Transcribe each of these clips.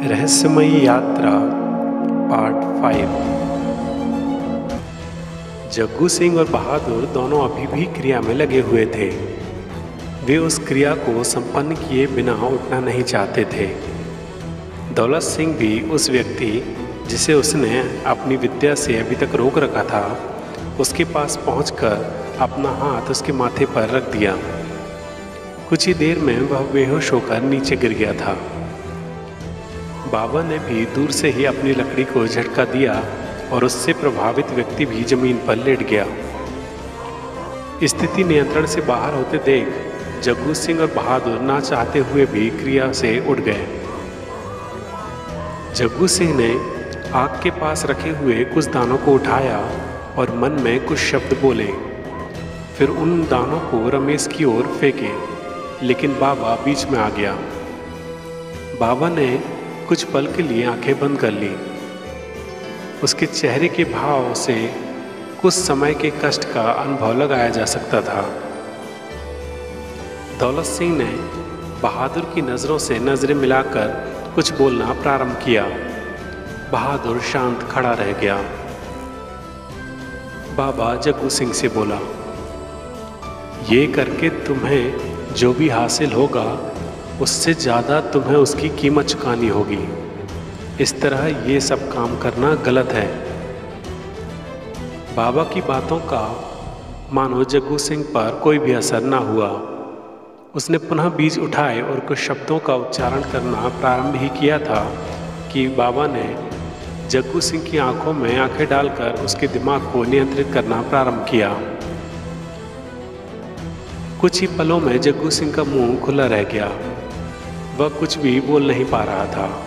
रहस्यमयी यात्रा part five Jaggu Singh और बहादुर दोनों अभी भी क्रिया में लगे हुए थे। वे उस क्रिया को संपन्न किए बिना उठना नहीं चाहते थे। दौलत सिंह भी उस व्यक्ति, जिसे उसने अपनी विद्या से अभी तक रोक रखा था, उसके पास पहुंचकर अपना हाथ उसके माथे पर रख दिया। कुछ ही देर में वह बेहोश होकर नीचे गिर गया था। बाबा ने भी दूर से ही अपनी लकड़ी को झटका दिया और उससे प्रभावित व्यक्ति भी ज़मीन पर लेट गया। स्थिति नियंत्रण से बाहर होते देख जग्गू सिंह और बहादुर ना चाहते हुए भी क्रिया से उठ गए। जग्गू सिंह ने आग के पास रखे हुए कुछ दानों को उठाया और मन में कुछ शब्द बोले। फिर उन दानों को रमेश की ओर फेंके, लेकिन बाबा बीच में आ गया। बाबा ने कुछ पल के लिए आँखें बंद कर ली। उसके चेहरे के भाव से कुछ समय के कष्ट का अनुभव लगाया जा सकता था। दौलत सिंह ने बहादुर की नज़रों से नज़रें मिलाकर कुछ बोलना प्रारंभ किया। बहादुर शांत खड़ा रह गया। बाबा जग्गू सिंह से बोला, ये करके तुम्हें जो भी हासिल होगा उससे ज़्यादा तुम्हें उसकी कीमत चुकानी होगी। इस तरह ये सब काम करना गलत है। बाबा की बातों का मानो जग्गू सिंह पर कोई भी असर ना हुआ। उसने पुनः बीज उठाए और कुछ शब्दों का उच्चारण करना प्रारंभ ही किया था कि बाबा ने जग्गू सिंह की आँखों में आँखें डालकर उसके दिमाग को नियंत्रित करना प्रारंभ किया। कुछ ही पलों में जग्गू सिंह का मुँह खुला रह गया। वह कुछ भी बोल नहीं पा रहा था।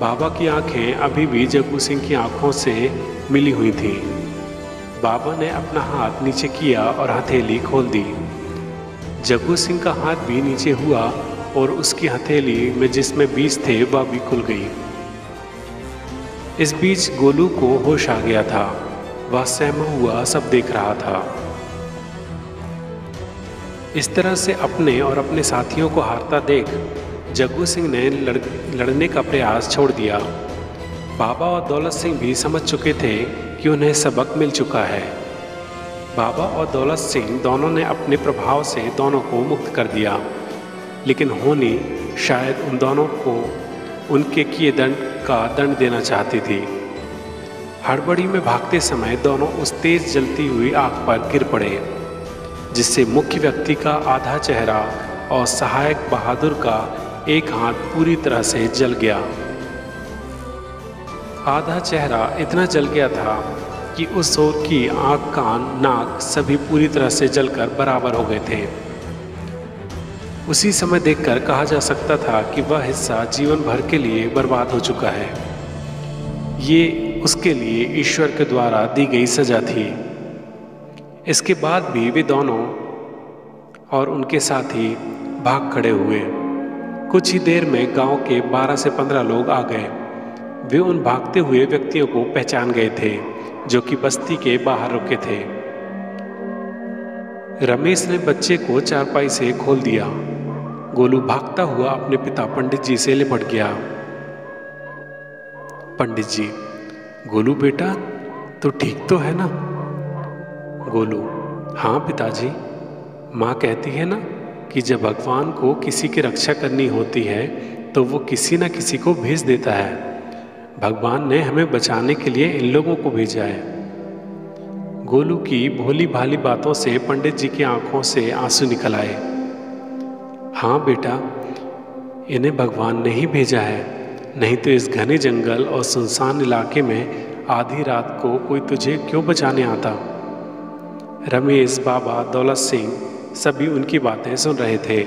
बाबा की आँखें अभी भी जग्गू सिंह की आँखों से मिली हुई थी। बाबा ने अपना हाथ नीचे किया और हथेली खोल दी। जग्गू सिंह का हाथ भी नीचे हुआ और उसकी हथेली में जिसमें बीज थे, वह भी खुल गई। इस बीच गोलू को होश आ गया था। वह सहमा हुआ सब देख रहा था। इस तरह से अपने और अपने साथियों को हारता देख जग्गू सिंह ने लड़, लड़ने का प्रयास छोड़ दिया। बाबा और दौलत सिंह भी समझ चुके थे कि उन्हें सबक मिल चुका है। बाबा और दौलत सिंह दोनों ने अपने प्रभाव से दोनों को मुक्त कर दिया। लेकिन होनी शायद उन दोनों को उनके किए दंड का दंड देना चाहती थी। हड़बड़ी में भागते समय दोनों उस तेज जलती हुई आग पर गिर पड़े जिससे मुख्य व्यक्ति का आधा चेहरा और सहायक बहादुर का एक हाथ पूरी तरह से जल गया। आधा चेहरा इतना जल गया था कि उस ओर की आँख कान, नाक सभी पूरी तरह से जलकर बराबर हो गए थे। उसी समय देखकर कहा जा सकता था कि वह हिस्सा जीवन भर के लिए बर्बाद हो चुका है। ये उसके लिए ईश्वर के द्वारा दी गई सजा थी। इसके बाद भी वे दोनों और उनके साथी भाग खड़े हुए। कुछ ही देर में गाँव के 12 से 15 लोग आ गए। वे उन भागते हुए व्यक्तियों को पहचान गए थे, जो कि बस्ती के बाहर रुके थे। रमेश ने बच्चे को चारपाई से खोल दिया। गोलू भागता हुआ अपने पिता पंडित जी से लिपट गया। पंडित जी, गोलू बेटा तो ठीक तो है ना? गोलू हाँ पिताजी, माँ कहती है ना? कि जब भगवान को किसी की रक्षा करनी होती है तो वो किसी न किसी को भेज देता है। भगवान ने हमें बचाने के लिए इन लोगों को भेजा है। गोलू की भोली भाली बातों से पंडित जी की आँखों से आँसू निकल आए। हाँ बेटा, इन्हें भगवान ने ही भेजा है, नहीं तो इस घने जंगल और सुनसान इलाके में आधी रात को कोई तुझे क्यों बचाने आता? रमेश बाबा दौलत सिंह सभी उनकी बातें सुन रहे थे।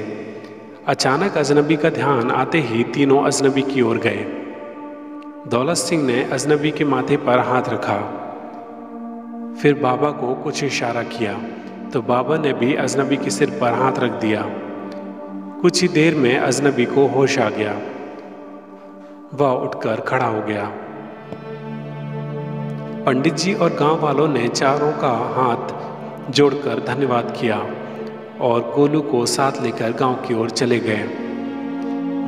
अचानक अजनबी का ध्यान आते ही तीनों अजनबी की ओर गए। दौलत सिंह ने अजनबी के माथे पर हाथ रखा। फिर बाबा को कुछ इशारा किया तो बाबा ने भी अजनबी के सिर पर हाथ रख दिया। कुछ ही देर में अजनबी को होश आ गया। वह उठकर खड़ा हो गया। पंडित जी और गाँव वालों ने चारों का हाथ जोड़कर धन्यवाद किया। और गोलू को साथ लेकर गाँव की ओर चले गए।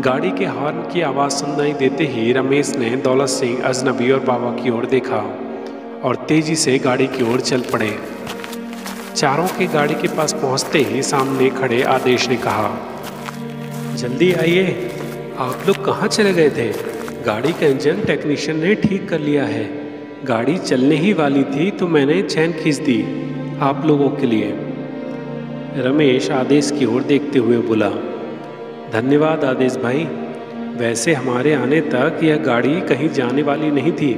गाड़ी के हॉर्न की आवाज़ सुनाई देते ही रमेश ने दौलत सिंह, अजनबी और बाबा की ओर देखा और तेज़ी से गाड़ी की ओर चल पड़े। चारों के गाड़ी के पास पहुँचते ही सामने खड़े आदेश ने कहा, जल्दी आइए। आप लोग कहाँ चले गए थे? गाड़ी का इंजन टेक्नीशियन ने ठीक कर लिया है। गाड़ी चलने ही वाली थी तो मैंने चैन खींच दी आप लोगों के लिए। रमेश आदेश की ओर देखते हुए बोला, धन्यवाद आदेश भाई। वैसे हमारे आने तक यह गाड़ी कहीं जाने वाली नहीं थी।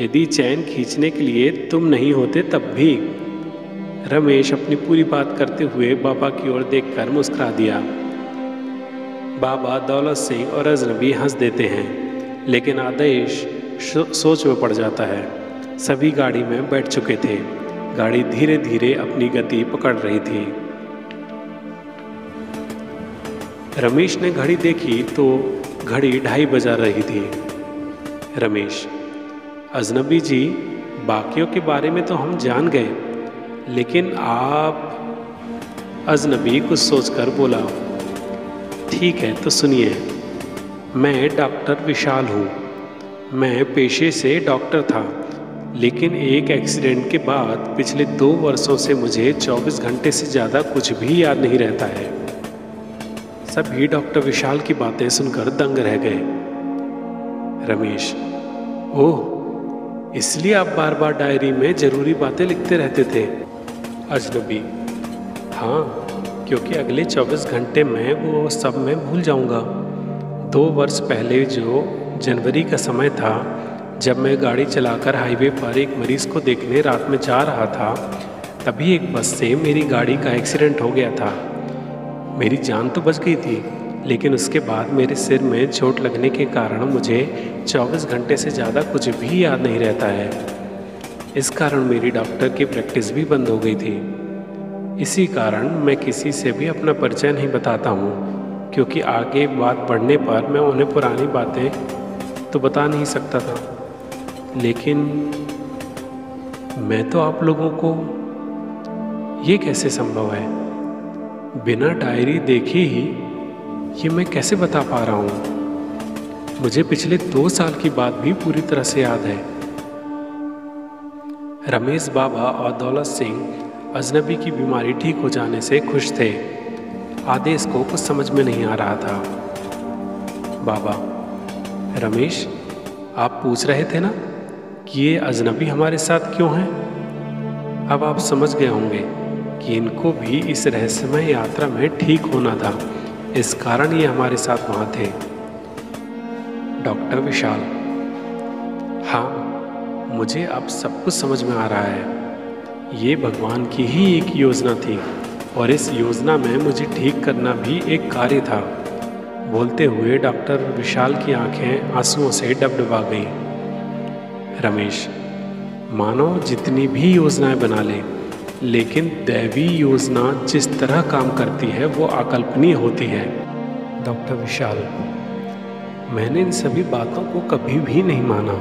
यदि चैन खींचने के लिए तुम नहीं होते तब भी। रमेश अपनी पूरी बात करते हुए बाबा की ओर देखकर मुस्कुरा दिया। बाबा दौलत सिंह और अजनबी हंस देते हैं, लेकिन आदेश सोच में पड़ जाता है। सभी गाड़ी में बैठ चुके थे। गाड़ी धीरे धीरे अपनी गति पकड़ रही थी। रमेश ने घड़ी देखी तो घड़ी ढाई बजा रही थी। रमेश, अजनबी जी, बाकियों के बारे में तो हम जान गए, लेकिन आप अजनबी कुछ सोचकर बोला, ठीक है तो सुनिए, मैं डॉक्टर विशाल हूँ। मैं पेशे से डॉक्टर था, लेकिन एक एक्सीडेंट के बाद पिछले दो वर्षों से मुझे 24 घंटे से ज़्यादा कुछ भी याद नहीं रहता है। सभी डॉक्टर विशाल की बातें सुनकर दंग रह गए। रमेश, ओह, इसलिए आप बार बार डायरी में ज़रूरी बातें लिखते रहते थे? अजनबी हाँ क्योंकि अगले 24 घंटे में वो सब मैं भूल जाऊँगा। दो वर्ष पहले जो जनवरी का समय था, जब मैं गाड़ी चलाकर हाईवे पर एक मरीज़ को देखने रात में जा रहा था, तभी एक बस से मेरी गाड़ी का एक्सीडेंट हो गया था। मेरी जान तो बच गई थी, लेकिन उसके बाद मेरे सिर में चोट लगने के कारण मुझे 24 घंटे से ज़्यादा कुछ भी याद नहीं रहता है। इस कारण मेरी डॉक्टर की प्रैक्टिस भी बंद हो गई थी। इसी कारण मैं किसी से भी अपना परिचय नहीं बताता हूँ, क्योंकि आगे बात बढ़ने पर मैं उन्हें पुरानी बातें तो बता नहीं सकता था। लेकिन मैं तो आप लोगों को ये कैसे संभव है? बिना डायरी देखे ही ये मैं कैसे बता पा रहा हूँ? मुझे पिछले दो साल की बात भी पूरी तरह से याद है। रमेश बाबा और दौलत सिंह अजनबी की बीमारी ठीक हो जाने से खुश थे। आदेश को कुछ समझ में नहीं आ रहा था। बाबा, रमेश, आप पूछ रहे थे ना कि ये अजनबी हमारे साथ क्यों हैं? अब आप समझ गए होंगे। कि इनको भी इस रहस्यमय यात्रा में ठीक होना था। इस कारण ये हमारे साथ वहाँ थे। डॉक्टर विशाल। हाँ मुझे अब सब कुछ समझ में आ रहा है। ये भगवान की ही एक योजना थी और इस योजना में मुझे ठीक करना भी एक कार्य था। बोलते हुए डॉक्टर विशाल की आँखें आंसुओं से डबडबा गईं। रमेश, मानो जितनी भी योजनाएँ बना ले लेकिन दैवी योजना जिस तरह काम करती है, वो अकल्पनीय होती है। डॉक्टर विशाल, मैंने इन सभी बातों को कभी भी नहीं माना,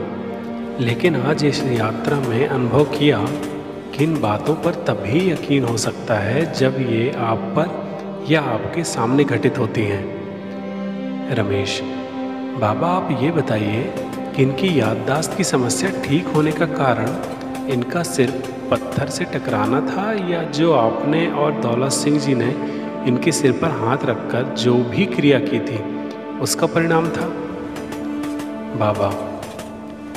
लेकिन आज इस यात्रा में अनुभव किया कि इन बातों पर तभी यकीन हो सकता है जब ये आप पर या आपके सामने घटित होती हैं। रमेश, बाबा आप ये बताइए कि इनकी याददाश्त की समस्या ठीक होने का कारण इनका सिर्फ़ पत्थर से टकराना था या जो आपने और दौलत सिंह जी ने इनके सिर पर हाथ रखकर जो भी क्रिया की थी, उसका परिणाम था? बाबा,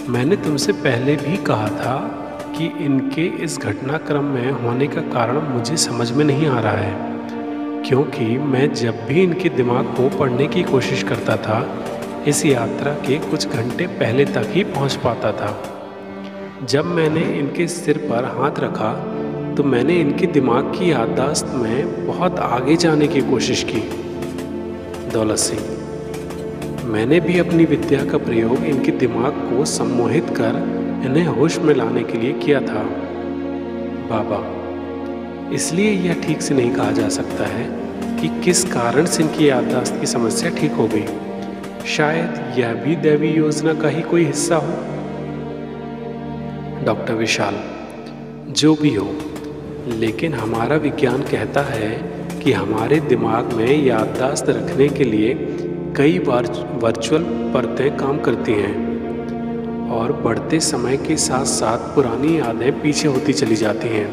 मैंने तुमसे पहले भी कहा था कि इनके इस घटनाक्रम में होने का कारण मुझे समझ में नहीं आ रहा है, क्योंकि मैं जब भी इनके दिमाग को पढ़ने की कोशिश करता था, इस यात्रा के कुछ घंटे पहले तक ही पहुँच पाता था। जब मैंने इनके सिर पर हाथ रखा तो मैंने इनके दिमाग की याददाश्त में बहुत आगे जाने की कोशिश की। दौलत सिंह, मैंने भी अपनी विद्या का प्रयोग इनके दिमाग को सम्मोहित कर इन्हें होश में लाने के लिए किया था। बाबा, इसलिए यह ठीक से नहीं कहा जा सकता है कि किस कारण से इनकी याददाश्त की समस्या ठीक हो गई। शायद यह भी दैवी योजना का ही कोई हिस्सा हो। डॉक्टर विशाल, जो भी हो, लेकिन हमारा विज्ञान कहता है कि हमारे दिमाग में याददाश्त रखने के लिए कई बार वर्चुअल परतें काम करती हैं और बढ़ते समय के साथ साथ पुरानी यादें पीछे होती चली जाती हैं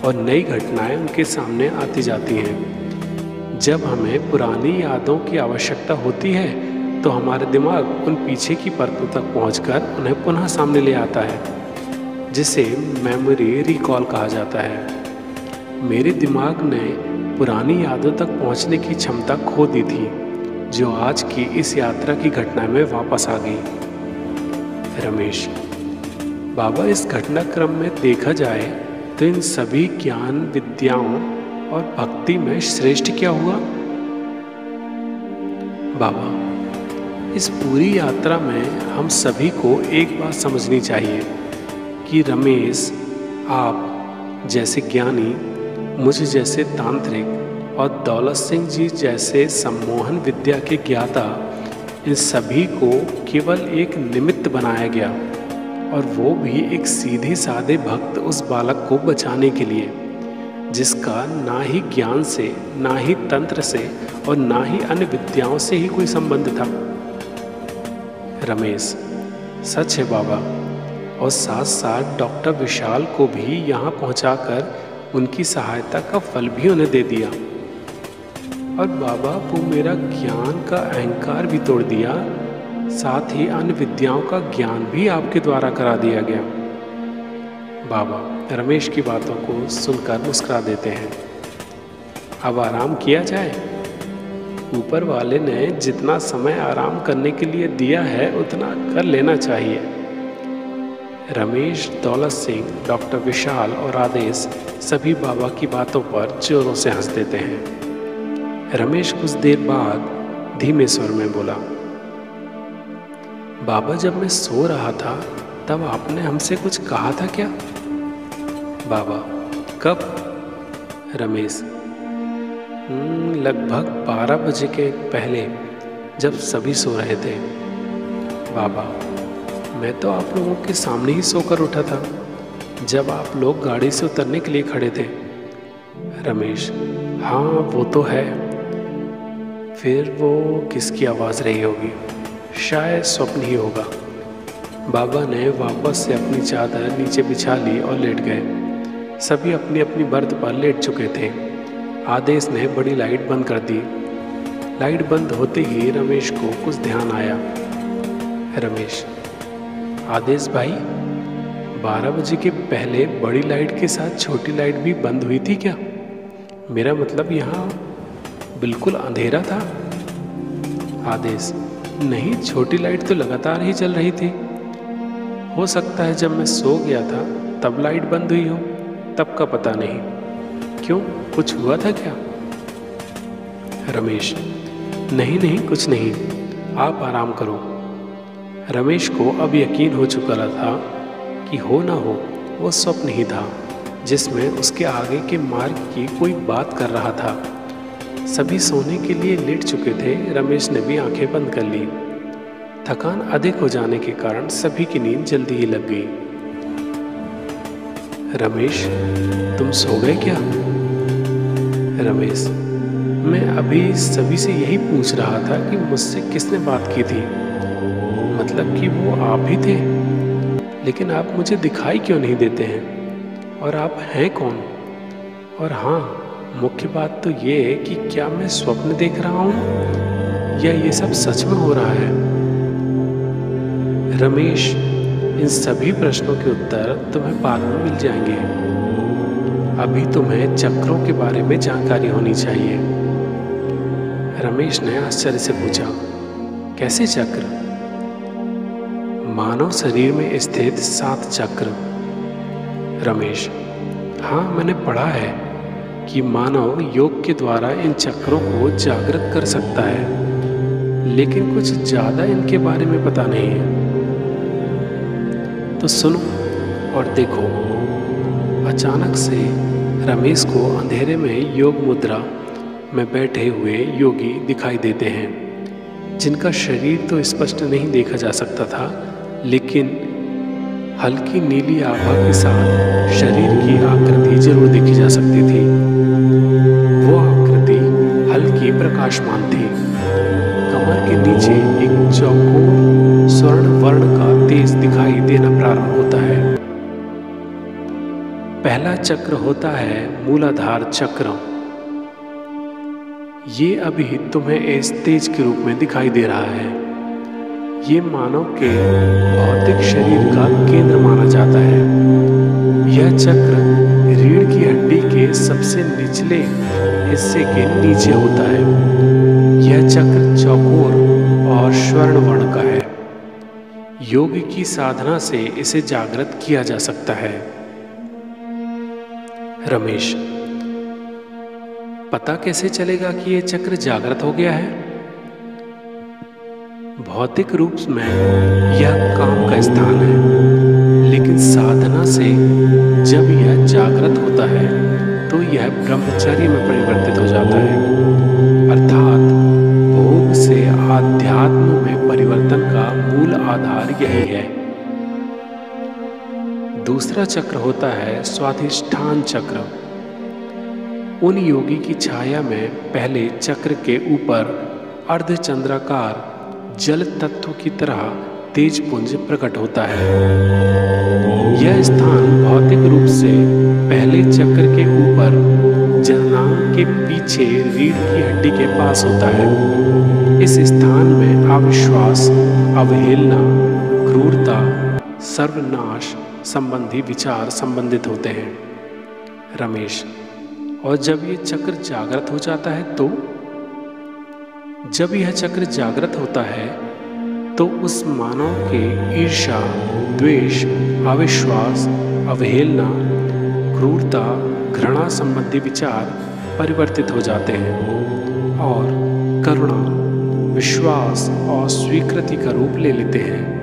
और नई घटनाएँ उनके सामने आती जाती हैं। जब हमें पुरानी यादों की आवश्यकता होती है तो हमारे दिमाग उन पीछे की परतों तक पहुंचकर उन्हें पुनः सामने ले आता है। जिसे मेमोरी रिकॉल कहा जाता है। मेरे दिमाग ने पुरानी यादों तक पहुँचने की क्षमता खो दी थी, जो आज की इस यात्रा की घटना में वापस आ गई। रमेश, बाबा इस घटनाक्रम में देखा जाए तो इन सभी ज्ञान, विद्याओं और भक्ति में श्रेष्ठ क्या हुआ? बाबा, इस पूरी यात्रा में हम सभी को एक बात समझनी चाहिए। कि रमेश, आप जैसे ज्ञानी, मुझ जैसे तांत्रिक और दौलत सिंह जी जैसे सम्मोहन विद्या के ज्ञाता, इन सभी को केवल एक निमित्त बनाया गया और वो भी एक सीधे साधे भक्त उस बालक को बचाने के लिए, जिसका ना ही ज्ञान से, ना ही तंत्र से और ना ही अन्य विद्याओं से ही कोई संबंध था। रमेश, सच है बाबा और साथ साथ डॉक्टर विशाल को भी यहाँ पहुँचाकर उनकी सहायता का फल भी उन्हें दे दिया। और बाबा को मेरा ज्ञान का अहंकार भी तोड़ दिया। साथ ही अन्य विद्याओं का ज्ञान भी आपके द्वारा करा दिया गया। बाबा, रमेश की बातों को सुनकर मुस्कुरा देते हैं। अब आराम किया जाए? ऊपर वाले ने जितना समय आराम करने के लिए दिया है, उतना कर लेना चाहिए। रमेश दौलत सिंह डॉक्टर विशाल और आदेश सभी बाबा की बातों पर जोरों से हंस देते हैं। रमेश कुछ देर बाद धीमे स्वर में बोला बाबा जब मैं सो रहा था तब आपने हमसे कुछ कहा था क्या? बाबा कब? रमेश हम्म, लगभग बारह बजे के पहले जब सभी सो रहे थे। बाबा मैं तो आप लोगों के सामने ही सोकर उठा था, जब आप लोग गाड़ी से उतरने के लिए खड़े थे। रमेश हाँ वो तो है। फिर वो किसकी आवाज़ रही होगी? शायद स्वप्न ही होगा। बाबा ने वापस से अपनी चादर नीचे बिछा ली और लेट गए। सभी अपनी अपनी बर्थ पर लेट चुके थे। आदेश ने बड़ी लाइट बंद कर दी। लाइट बंद होते ही रमेश को कुछ ध्यान आया। रमेश आदेश भाई, बारह बजे के पहले बड़ी लाइट के साथ छोटी लाइट भी बंद हुई थी क्या? मेरा मतलब यहाँ बिल्कुल अंधेरा था। आदेश, नहीं, छोटी लाइट तो लगातार ही चल रही थी। हो सकता है जब मैं सो गया था, तब लाइट बंद हुई हो, तब का पता नहीं। क्यों, कुछ हुआ था क्या? रमेश, नहीं नहीं, कुछ नहीं। आप आराम करो। रमेश को अब यकीन हो चुका था कि हो ना हो, वो स्वप्न ही था, जिसमें उसके आगे के मार्ग की कोई बात कर रहा था। सभी सोने के लिए लेट चुके थे, रमेश ने भी आँखें बंद कर ली। थकान अधिक हो जाने के कारण सभी की नींद जल्दी ही लग गई। रमेश, तुम सो गए क्या? रमेश, मैं अभी सभी से यही पूछ रहा था कि मुझसे किसने बात की थी? मतलब कि वो आप ही थे। लेकिन आप मुझे दिखाई क्यों नहीं देते हैं? और आप हैं कौन? और हाँ मुख्य बात तो ये है कि क्या मैं स्वप्न देख रहा हूँ? या ये सब सच में हो रहा है? रमेश, इन सभी प्रश्नों के उत्तर तुम्हें बाद में मिल जाएँगे। अभी तुम्हें चक्रों के बारे में जानकारी होनी चाहिए। रमेश ने आश्चर्य से पूछा, कैसे चक्र? मानव शरीर में स्थित सात चक्र। रमेश हाँ मैंने पढ़ा है कि मानव योग के द्वारा इन चक्रों को जागृत कर सकता है, लेकिन कुछ ज़्यादा इनके बारे में पता नहीं है। तो सुनो और देखो। अचानक से रमेश को अंधेरे में योग मुद्रा में बैठे हुए योगी दिखाई देते हैं, जिनका शरीर तो स्पष्ट नहीं देखा जा सकता था लेकिन हल्की नीली आभा के साथ शरीर की आकृति ज़रूर देखी जा सकती थी। वो आकृति हल्की प्रकाशमान थी। कमर के नीचे एक चौकोर स्वर्ण वर्ण का तेज दिखाई देना प्रारंभ होता है। पहला चक्र होता है मूलाधार चक्र ये अभी तुम्हें इस तेज के रूप में दिखाई दे रहा है। ये मानव के भौतिक शरीर का केंद्र माना जाता है। यह चक्र रीढ़ की हड्डी के सबसे निचले हिस्से के नीचे होता है। यह चक्र चौकोर और स्वर्ण वर्ण का है। योग की साधना से इसे जागृत किया जा सकता है। रमेश, पता कैसे चलेगा कि यह चक्र जागृत हो गया है? भौतिक रूप में यह काम का स्थान है। लेकिन साधना से जब यह जागृत होता है तो यह ब्रह्मचर्य में परिवर्तित हो जाता है। अर्थात भोग से आध्यात्म में परिवर्तन का मूल आधार यही है। दूसरा चक्र होता है स्वाधिष्ठान चक्र। उन योगी की छाया में पहले चक्र के ऊपर अर्धचंद्राकार जल तत्व की तरह तेज पुंज प्रकट होता है। यह स्थान भौतिक रूप से पहले चक्र के ऊपर जननांग के पीछे रीढ़ की हड्डी के पास होता है। इस स्थान में अविश्वास, अवहेलना, क्रूरता, सर्वनाश संबंधी विचार संबंधित होते हैं। रमेश, और जब ये चक्र जागृत हो जाता है तो? जब यह चक्र जागृत होता है तो उस मानव के ईर्षा द्वेष, अविश्वास, अवहेलना, क्रूरता, घृणा संबंधी विचार परिवर्तित हो जाते हैं और करुणा, विश्वास और स्वीकृति का रूप ले लेते हैं।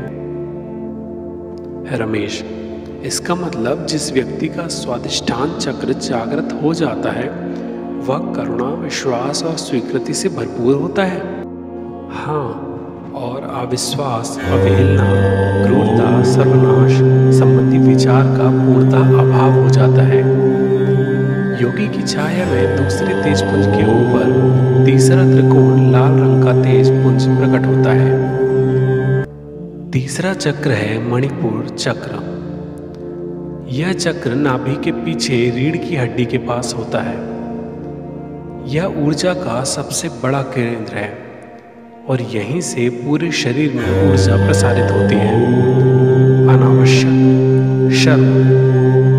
रमेश, इसका मतलब जिस व्यक्ति का स्वादिष्ठान चक्र जागृत हो जाता है वह करुणा, विश्वास और स्वीकृति से भरपूर होता है। हाँ और अविश्वास, अवहेलना, क्रूरता, सर्वनाश संबंधी विचार का पूर्णतः अभाव हो जाता है। योगी की छाया में दूसरे तेज पुंज के ऊपर तीसरा त्रिकोण लाल रंग का तेज पुंज प्रकट होता है। तीसरा चक्र है मणिपुर चक्र। यह चक्र नाभि के पीछे रीढ़ की हड्डी के पास होता है। यह ऊर्जा का सबसे बड़ा केंद्र है, और यहीं से पूरे शरीर में ऊर्जा प्रसारित होती है। अनावश्यक शर्म,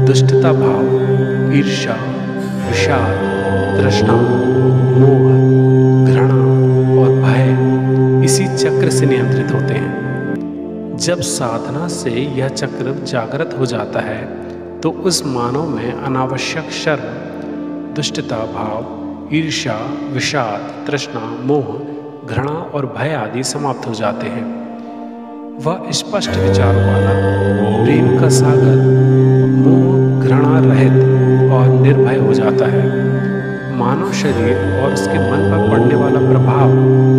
दुष्टता भाव ईर्षा विषाद तृष्णा, मोह, घृणा और भय इसी चक्र से नियंत्रित होते हैं। जब साधना से यह चक्र जागृत हो जाता है तो उस मानव में अनावश्यक शर्म, दुष्टता भाव ईर्ष्या, विषाद, तृष्णा, मोह, घृणा और भय आदि समाप्त हो जाते हैं। वह स्पष्ट विचारों वाला, प्रेम का सागर, मोह, घृणा रहित और निर्भय हो जाता है। मानव शरीर और उसके मन पर पड़ने वाला प्रभाव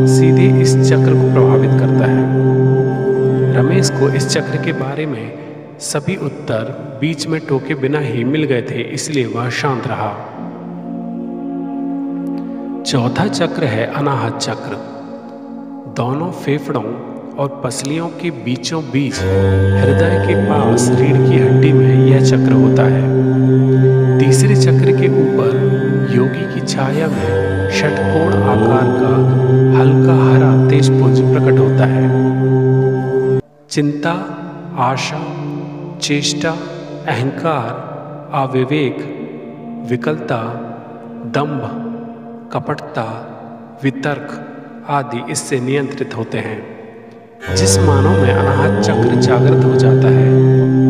सीधे इस चक्र को प्रभावित करता है। रमेश को इस चक्र के बारे में सभी उत्तर बीच में टोके बिना ही मिल गए थे, इसलिए वह शांत रहा। चौथा चक्र है अनाहत चक्र। दोनों फेफड़ों और पसलियों के बीचों बीच हृदय के पास रीढ़ की हड्डी में यह चक्र होता है। तीसरे चक्र के ऊपर योगी की छाया में षटकोण आकार का हल्का हरा तेज पुंज प्रकट होता है। चिंता, आशा, चेष्टा, अहंकार, अविवेक, विकलता दंभ कपटता, वितर्क आदि इससे नियंत्रित होते हैं। जिस मानव में अनाहत चक्र जागृत हो जाता है,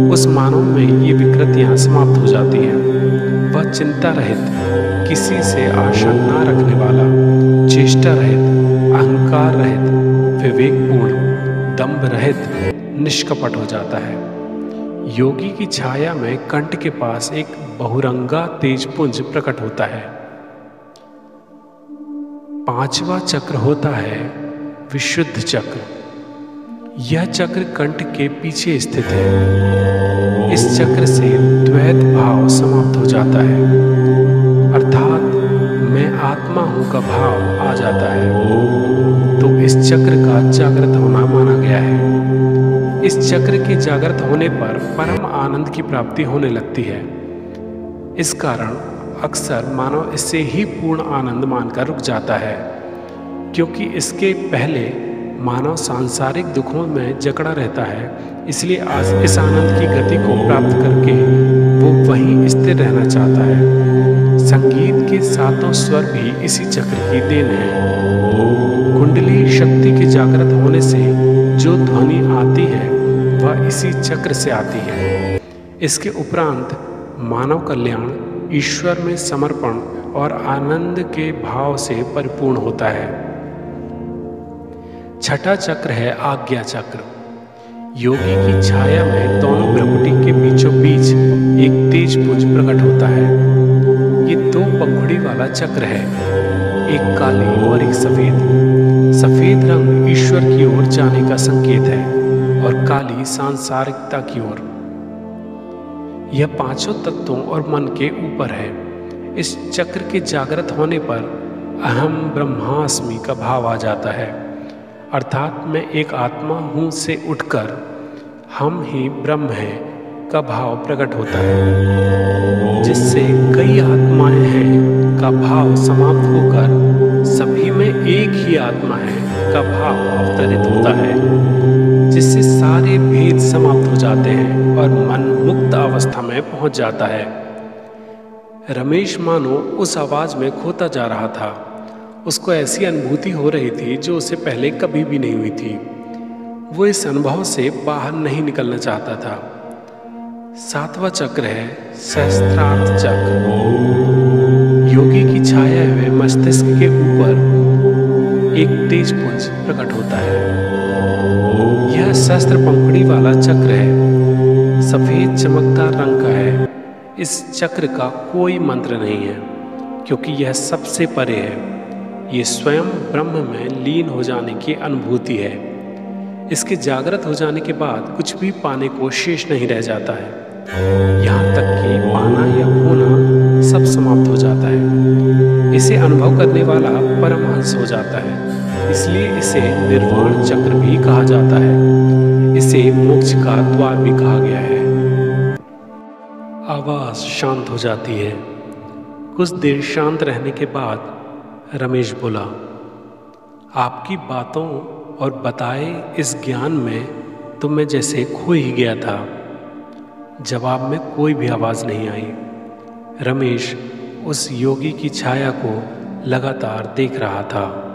उस मानव में ये विकृतियाँ समाप्त हो जाती हैं। वह चिंता रहित, किसी से आशा न रखने वाला, चेष्टा रहित, अहंकार रहित, विवेकपूर्ण, दम्भ रहित, निष्कपट हो जाता है। योगी की छाया में कंठ के पास एक बहुरंगा तेज पुंज प्रकट होता है। पांचवा चक्र होता है विशुद्ध चक्र। यह चक्र कंठ के पीछे स्थित है। इस चक्र से द्वैत भाव समाप्त हो जाता है। अर्थात मैं आत्मा हूँ का भाव आ जाता है। तो इस चक्र का जागृत होना माना गया है। इस चक्र के जागृत होने पर परम आनंद की प्राप्ति होने लगती है। इस कारण अक्सर मानव इससे ही पूर्ण आनंद मानकर रुक जाता है, क्योंकि इसके पहले मानव सांसारिक दुखों में जकड़ा रहता है, इसलिए आज इस आनंद की गति को प्राप्त करके वो वहीं स्थिर रहना चाहता है। संगीत के सातों स्वर भी इसी चक्र की देन है। कुंडली शक्ति के जागृत होने से जो ध्वनि आती है, वह इसी चक्र से आती है। इसके उपरांत मानव कल्याण ईश्वर में समर्पण और आनंद के भाव से परिपूर्ण होता है। छठा चक्र है आज्ञा चक्र। योगी की छाया में दोनों प्रकृति के बीचों बीच एक तेज पुंज प्रकट होता है। ये दो पगड़ी वाला चक्र है, एक काली और एक सफ़ेद। सफ़ेद रंग ईश्वर की ओर जाने का संकेत है और काली सांसारिकता की ओर। यह पाँचों तत्वों और मन के ऊपर है। इस चक्र के जागृत होने पर अहम ब्रह्मास्मि का भाव आ जाता है। अर्थात मैं एक आत्मा हूँ से उठकर हम ही ब्रह्म हैं का भाव प्रकट होता है, जिससे कई आत्माएँ हैं का भाव समाप्त होकर सभी में एक ही आत्मा है का भाव अवतरित होता है। जिससे सारे भेद समाप्त हो जाते हैं और मन मुक्त अवस्था में पहुँच जाता है। रमेश मानो उस आवाज़ में खोता जा रहा था। उसको ऐसी अनुभूति हो रही थी जो उसे पहले कभी भी नहीं हुई थी। वो इस अनुभव से बाहर नहीं निकलना चाहता था। सातवां चक्र है, सहस्त्रार्थ चक्र। योगी की छाया हुए मस्तिष्क के ऊपर एक तेज पुंज प्रकट होता है। यह शस्त्र पंखड़ी वाला चक्र है। सफ़ेद चमकदार रंग का है। इस चक्र का कोई मंत्र नहीं है, क्योंकि यह सबसे परे है। ये स्वयं ब्रह्म में लीन हो जाने की अनुभूति है। इसके जागृत हो जाने के बाद कुछ भी पाने को शेष नहीं रह जाता है। यहाँ तक कि पाना या खोना सब समाप्त हो जाता है। इसे अनुभव करने वाला परमहंस हो जाता है। इसलिए इसे निर्वाण चक्र भी कहा जाता है। इसे मोक्ष का द्वार भी कहा गया है। आवाज़ शांत हो जाती है। कुछ देर शांत रहने के बाद रमेश बोला, आपकी बातों और बताए इस ज्ञान में तो मैं जैसे खो ही गया था। जवाब में कोई भी आवाज़ नहीं आई रमेश उस योगी की छाया को लगातार देख रहा था।